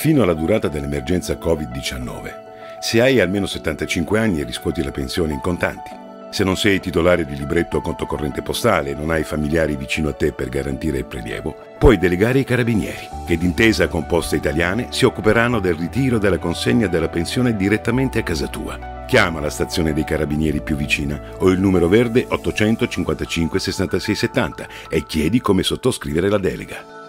fino alla durata dell'emergenza Covid-19. Se hai almeno 75 anni riscuoti la pensione in contanti. Se non sei titolare di libretto o conto corrente postale e non hai familiari vicino a te per garantire il prelievo, puoi delegare i carabinieri, che d'intesa con Poste Italiane si occuperanno del ritiro della consegna della pensione direttamente a casa tua. Chiama la stazione dei carabinieri più vicina o il numero verde 855 6670 e chiedi come sottoscrivere la delega.